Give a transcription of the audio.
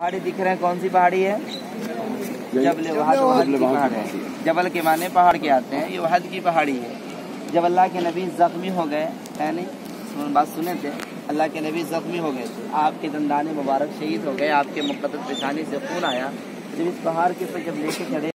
पहाड़ी दिख रहे हैं कौन सी पहाड़ी है? जबल वहद पहाड़ है। जबल के माने पहाड़ के आते हैं ये वहद की पहाड़ी है। जब अल्लाह के नबी जख्मी हो गए है नहीं? बात सुने थे? अल्लाह के नबी जख्मी हो गए थे। आपके दंदान मुबारक शहीद हो गए आपके मुकदस पेशानी से खून आया। जब इस पहाड़ के ऊपर जब लेके चढ़े